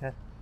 Okay